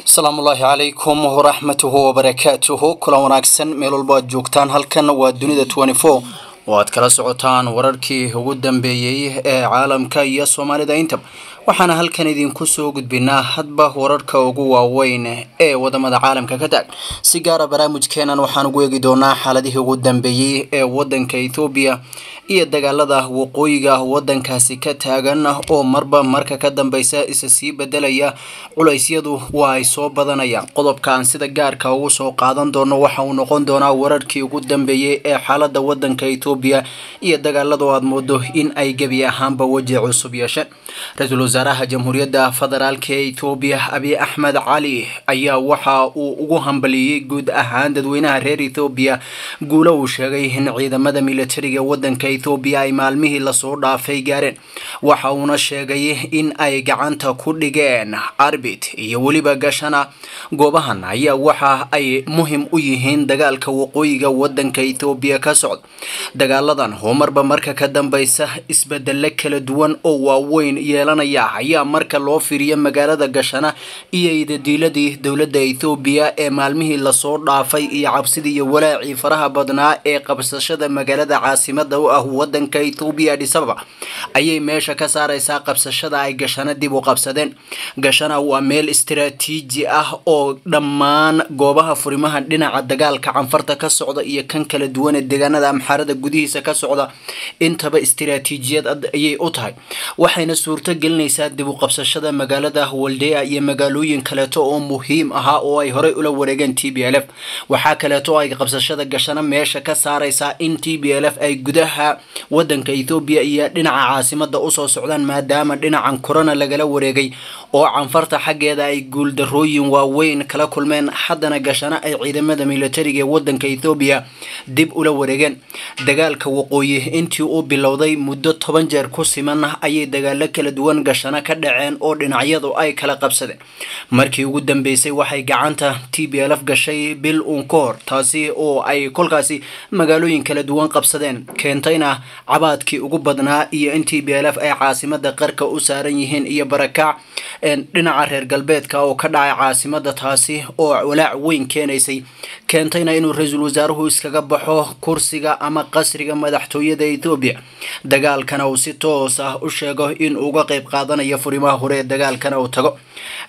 asalaamu ullaahi calaykum waraxmatuhu wabarakaatuhu kulan wanaagsan meel walba joogtaan halkan waa dunida oo aad kala socotaan wararkii ugu dambeeyey ee caalamka iyo soomaalida intaba waxaana halkan idinku soo gudbinaa hadba wararka ugu waaweyn ee waddamada caalamka ka taag. Si gaara barnaamijkeenan waxaan ugu eegi doonaa xaaladihii ugu dambeeyey ee wadanka ethoobiya iyo dagaalada waqooyiga wadankaasi ka taagan oo marba marka ka dambeysa isa sii bedelaya culeysyadu waa ay soo badanayaan. Qodobka aan sida gaarka ugu soo qaadan doono waxa uu noqon doonaa wararkii ugu dambeeyey ee xaalada wadanka ethoobiya iyo dagaaladu aad moodo in ay gebi ahaanba weji cusub yeesheen ra'iisul wasaaraha jamhuuriyadda federaalk ee ethoobiya abiy axmed cali ayaa waxa uu ugu hambaliyey guud ahaan dadweynaha reer ethoobiya guulo uu sheegay in ciidamada militariga wadanka ethoobiya ay maalmihii la soo dhaafay gaareen. Waxa uuna sheegay in ay gacanta ku dhigeen arbit iyo weliba gashana. Goobahan ayaa waxa ay muhiim u yihiin dagaalka waqooyiga wadanka ethoobiya ka socda dagaaladan oo marka ka dambeysa isbedelo kala duwan oo waaweyn yeelanaya ayaa marka loo fiiriyo magaalada gashana iyo idadiiladii dowladda ethoobiya ee maalmihii la soo dhaafay iyo cabsidii iyo walaacii faraha badnaa ee qabsashada magaalada caasimada u ah wadanka ethoobiya adisababa ayay meesha ka saareysaa qabsashada ay gashana dib u qabsadeen. Gashana waa meel istaraatiiji ah oo dhammaan goobaha furimaha dhinaca dagaalka canfarta ka socda iyo kan kala duwan ee deegaanada amxaarada gudihiisa ka socda. Intaba istaraatiijiyad ayay u tahay. Waxayna suurto gelinaysaa dib u qabsashada magaalada waldea iyo magaalooyin kaleeto oo muhiim ahaa oo ay horey ula wareegeen t b l f. Waxaa kaleeto ay qabsashada gashana meesha ka saareysaa in t b l f ay gudaha wadanka ethoobiya iyo dhinaca caasimada u soo socdaan maadaama dhinacan corona lagala wareegay oo canfarta xaggeeda ay guuldarooyin waaweyn kala kulmeen haddana gashana ay ciidamada militariga ee wadanka ethoobiya dib ula wareegeen. Dagaalka waqooyi intii uu bilowday muddo toban jeer ku siman ayay dagaalo kala duwan gashana ka dhaceen oo dhinacyadu ay kala qabsadeen. Markii ugu dambeysay waxay gacanta t b l f gashay bil uun ka hor taasi oo ay kolkaasi magaalooyin kala duwan qabsadeen keentayna cabaadkii ugu badnaa iyo in t b l f ay caasimada qarka u saaran yihiin iyo barakac dhinaca reer galbeedka oo ka dhacay caasimada taasi oo walaac weyn keenaysay. Keentayna inuu ra'iisul wasaaruhu iskaga baxo kursiga ama qasriga madaxtooyada ethoobiya dagaalkana uu si toos ah u sheego in uga qeyb qaadanayo furimaha hore ee dagaalkana uu tago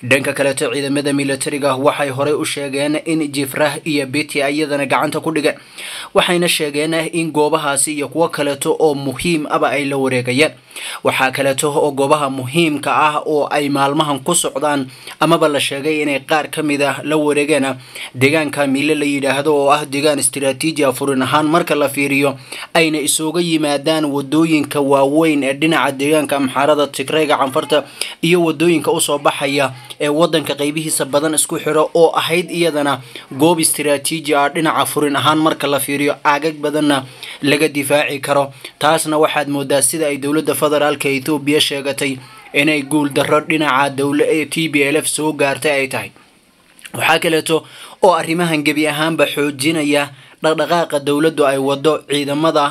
dhanka kaleeto ciidamada militariga waxay horey u sheegeen in jifrah iyo biti iyadana gacanta ku dhigeen waxayna sheegeen in goobahaasi iyo kuwo kaleeto oo muhiim aba ay la wareegayeen. Waxaa kaleeto oo goobaha muhiimka ah oo ay maalmahan ku socdaan amaba la sheegay inay qaar ka mid a la wareegeen deegaanka miile la yidhaahdo oo ah deegaan istaraatiiji a furin ahaan marka la fiiriyo ayna isooga yimaadaan waddooyinka waaweyn ee dhinaca deegaanka amxaarada tigreyga canfarta iyo waddooyinka u soo baxaya ee wadanka qeybihiisa badan isku xiro oo ahayd iyadana goob istaraatiiji ah dhinaca furin ahaan marka la fiiriyo aagag badanna laga difaaci karo. Taasna waxaad moodaa sida ay dowladda federaalka ethoobiya sheegatay inay guul darro dhinaca dowla ee t b l f soo gaartay ay tahay. Waxaa kaleeto oo arrimahan gebi ahaanba xoojinaya dhaqdhaqaaqa dowladdu ay wado ciidamada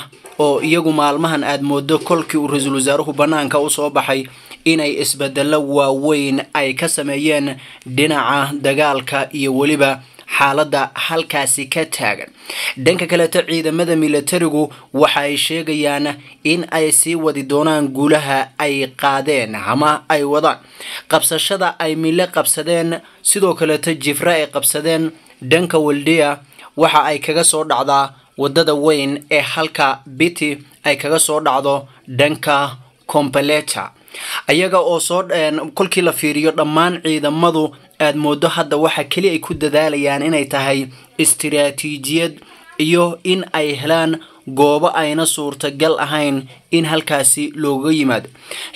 oo iyagu maalmahan aada moodo kolkii uu ra'iisul wasaaruhu bannaanka u soo baxay inay isbedelo waaweyn ay ka sameeyeen dhinaca dagaalka iyo weliba xaaladda halkaasi ka taagan. Dhanka kaleeto ciidamada militarigu waxa ay sheegayaan in ay sii wadi doonaan guulaha ay qaadeen ama ay wadaan. Qabsashada ay mile qabsadeen sidoo kaleeto jifre ay qabsadeen dhanka waldea waxa ay kaga soo dhacdaa waddada weyn ee halka biti ay kaga soo dhacdo dhanka compeleta ayaga oo soo kolkii la fiiriyo dhammaan ciidamadu aada moodo hadda waxa keli ay ku dadaalayaan inay tahay istiraatiijiyad iyo in ay helaan goobo ayna suurtagal ahayn in halkaasi looga yimaado.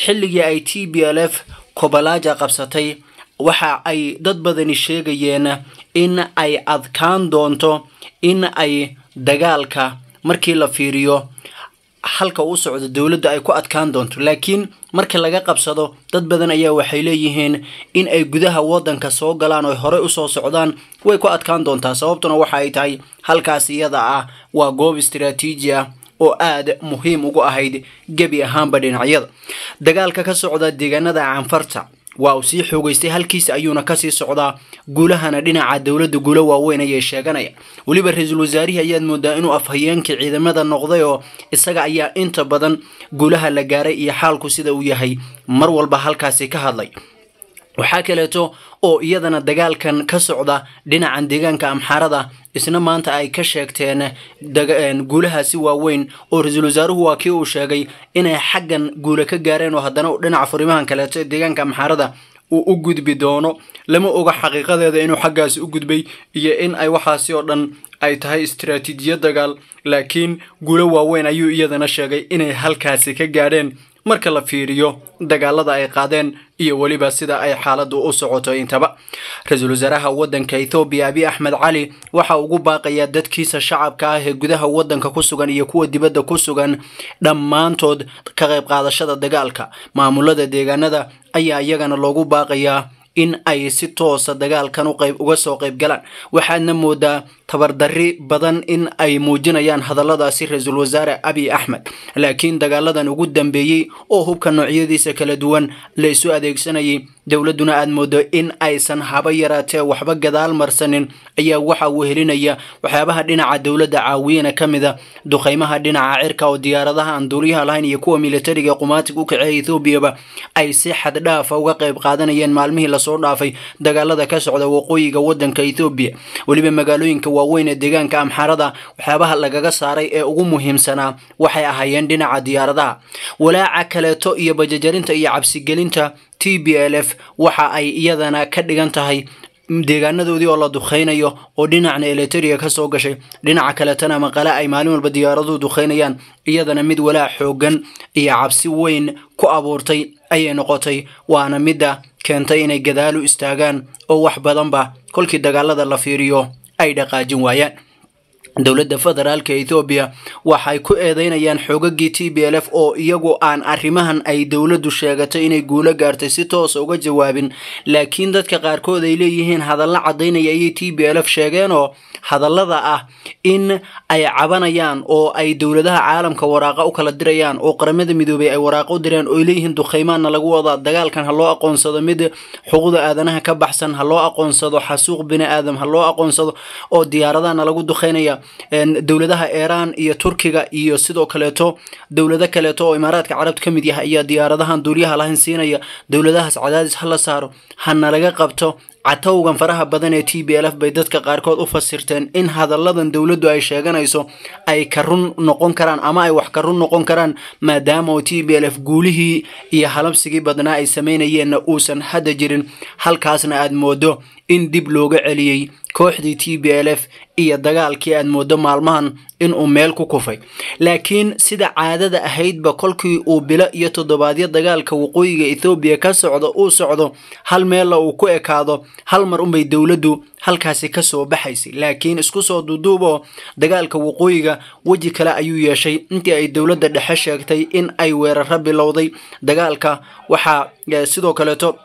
Xilligii ay t b l f kobalaja qabsatay waxa ay dad badani sheegayeen in ay adkaan doonto in ay dagaalka markii la fiiriyo halka u socdo dowladda ay ku adkaan doonto laakiin marka laga qabsado dad badan ayaa waxay leeyihiin in ay gudaha wadanka soo galaan oo horey u soo socdaan way ku adkaan doontaa. Sababtuna waxa ay tahay halkaas iyada ah waa goob istaraatiiji ah oo aada muhiim ugu ahayd gebi ahaanba dhinacyada. Dagaalka ka socda deegaanada canfarta waa uu sii xoogeystay halkiisa ayuuna ka sii socdaa guulahana dhinaca dowladda guulo waaweyn ayay sheeganaya. Weliba ra'iisul wasaarihii ayaad moodaa inuu afhayeenkii ciidamada noqday oo isaga ayaa inta badan guulaha la gaaray iyo xaalku sida uu yahay. Mar walba halkaasi ka hadlay waxaa kaleeto oo iyadana dagaalkan ka socda dhinacan deegaanka amxaarada isna maanta ay ka sheegteen guulahaasi waaweyn oo ra'iisul wasaaruhu waa kii uu sheegay inay xaggan guula ka gaareen oo haddana dhinaca furimahan kaleeto ee deegaanka amxaarada uu u gudbi doono. Lama oga xaqiiqadeeda inuu xaggaasi u gudbay iyo in ay waxaasi oo dhan ay tahay istaraatiijiyad dagaal laakiin guulo waaweyn ayuu iyadana sheegay inay halkaasi ka gaadheen marka la fiiriyo dagaalada ay qaadeen iyo weliba sida ay xaaladdu u socoto intaba. Ra'iisul wasaaraha waddanka ethoobiya abi axmed cali waxa ugu baaqayaa dadkiisa shacabka ah ee gudaha waddanka ku sugan iyo kuwa dibadda ku sugan dhammaantood ka qayb qaadashada dagaalka. Maamulada deegaanada ayaa iyagana loogu baaqayaa in ay si toosa dagaalkan uga soo qayb galaan. Waxaadna moodaa tabardarri badan in ay muujinayaan hadalladaasi ra'iisul wasaare abiy axmed laakiin dagaaladan ugu dambeeyey oo hubka noocyadiisa kala duwan la isu adeegsanayay dowladduna aad moodo in aysan haba yaraatee waxba gadaal marsanin ayaa waxa uu helinaya waxyaabaha dhinaca dowladda caawiyana ka mida duqaymaha dhinaca cirka oo diyaaradaha aan duuliyaha lahayn iyo kuwa militariga qumaatig u kaceeya ethoobiaba ay si xad dhaafa uga qayb qaadanayeen maalmihii la soo dhaafay dagaalada ka socda waqooyiga waddanka ethoobiya weliba magaalooyinka waaweyn ee deegaanka amxaarada waxyaabaha lagaga saaray ee ugu muhiimsanaa waxay ahaayeen dhinaca diyaaradaha walaaca kaleeto iyo bajajarinta iyo cabsigelinta t b l f waxa ay iyadana ka dhigan tahay deegaanadoodii oo la dukhaynayo oo dhinacna eliteria ka soo gashay. Dhinaca kaletana maqale ay maalin walba diyaaraduhu dukhaynayaan iyadana mid walaac xoogan iyo cabsi weyn ku abuurtay ayay noqotay waana midda keentay inay gadaalu istaagaan oo wax badanba kolkii dagaalada la fiiriyo Aida Kajung Wayan dowladda federaalka ethoobiya waxay ku eedeynayaan xoogagii t b l f oo iyagu aan arrimahan ay dowladdu sheegatay inay guulo gaartay si toosa uga jawaabin laakiin dadka qaarkood ay leeyihiin hadalla caddaynaya ayay t b l f sheegeenoo hadallada ah in ay cabanayaan oo ay dowladaha caalamka waraaqa u kala dirayaan oo qaramada midoobay ay waraaqa u direen oo ay leeyihiin dukhaymaanna lagu wadaa dagaalkan ha loo aqoonsado mid xuquuqda aadanaha ka baxsan ha loo aqoonsado xasuuq bini aadam ha loo aqoonsado oo diyaaradahana lagu dukhaynaya dowladaha iiraan iyo turkiga iyo sidoo kaleeto dowlado kaleeto oo imaaraadka carabta ka mid yahay ayaa diyaaradahan duuliyaha lahayn siinaya dowladahaas cadaadis ha la saaro hana laga qabto catowgan faraha badan ee t b l f bay dadka qaarkood u fasirteen in hadalladan dowladdu ay sheeganayso ay ka run noqon karaan ama ay wax ka run noqon karaan maadaama oo t b l f guulihii iyo halabsigii badnaa ay samaynayeenna uusan hadda jirin. Halkaasna aad moodo in dib looga celiyey kooxdii t b l f iyo dagaalkii aad moodo maalmahan inuu meel ku kufay. Laakiin sida caadada ahaydba kolkii uu bilo iyo toddobaadyo dagaalka waqooyiga ethoobiya ka socdo uu socdo hal meella uu ku ekaado hal mar unbay dowladdu halkaasi ka soo baxaysay laakiin isku soo duuduuboo dagaalka waqooyiga weji kale ayuu yeeshay. Intii ay dowladda dhexe sheegtay in ay weeraro bilowday dagaalka waxaa sidoo kaleeto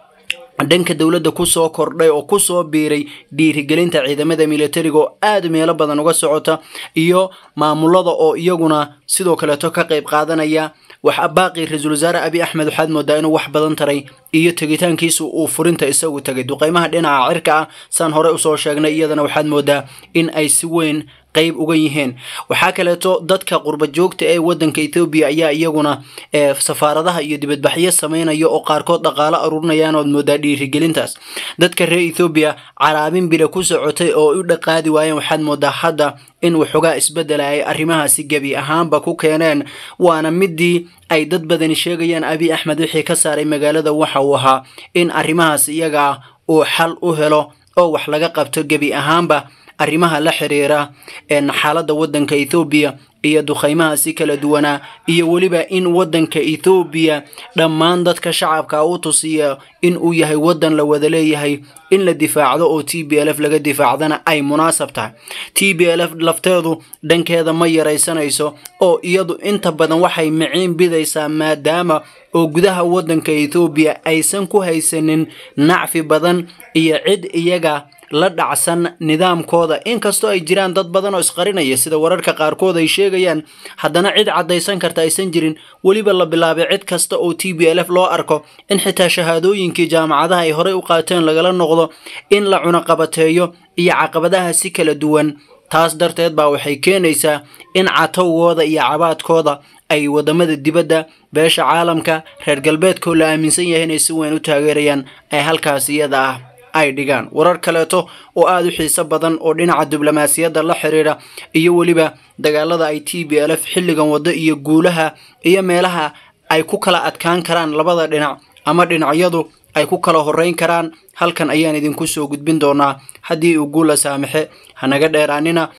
dhanka dowladda ku soo kordhay oo ku soo biiray dhiirigelinta ciidamada militariga oo aada meelo badan uga socota iyo maamulada oo iyaguna sidoo kaleeto ka qayb qaadanaya waxa baaqi ra'iisul wasaare abi axmed waxaad moodaa inuu wax badan taray iyo tegitaankiisu uu furinta isagu tagay. Duqeymaha dhinaca cirka ah saan horey u soo sheegnay iyadana waxaad moodaa in ay si weyn qayb uga yihiin. Waxaa kaleeto dadka qurba joogta ee wadanka ethoobiya ayaa iyaguna safaaradaha iyo dibadbaxyo sameynaya oo qaarkood dhaqaalo aruurinayaan ood moodaa dhiirigelintaas. Dadka reer ethoobiya caraabin bila ku socotay oo u dhaqaadi waayeen waxaad moodaa hadda in waxoogaa isbedela ay arrimahaasi gebi ahaanba ku keeneen waana midii ay dad badani sheegayaan. Abi axmed wixii ka saaray magaalada waxa uu ahaa in arrimahaas iyagaa uu xal u helo oo wax laga qabto gebi ahaanba arrimaha la xiriira xaaladda waddanka ethoobiya iyo dukhaymaha si kala duwanaa iyo weliba in waddanka ethoobiya dhammaan dadka shacabka u tusiya in uu yahay waddan la wada leeyahay in la difaacdo oo t b l f laga difaacdana ay munaasab tahay. T b l f lafteedu dhankeeda ma yaraysanayso oo iyadu inta badan waxay miciin bidaysaa maadaama oo gudaha waddanka ethoobiya aysan ku haysanin nacfi badan iyo cid iyaga la dhacsan nidaamkooda. Inkastoo ay jiraan dad badan oo isqarinaya sida wararka qaarkood ay sheegayaan haddana cid caddaysan karta aysan jirin weliba la bilaabay cid kasta oo t b l f loo arko in xitaa shahaadooyinkii jaamacadaha ay horey u qaateen lagala noqdo in la cunaqabateeyo iyo caqabadaha si kala duwan. Taas darteed baa waxay keenaysaa in catowgooda iyo cabaadkooda ay waddamada dibadda beesha caalamka reer galbeedkoo la aaminsan yahay inay si weyn u taageerayaan ay halkaas iyada ah ay dhigaan. Warar kaleeto oo aada u xiiso badan oo dhinaca diblomaasiyadda la xiriira iyo weliba dagaalada ay t b l f xilligan waddo iyo guulaha iyo meelaha ay ku kala adkaan karaan labada dhinac ama dhinacyadu ay ku kala horeyn karaan. Halkan ayaan idinku soo gudbin doonaa haddii uu guula saamaxe. Hanaga dheeraanina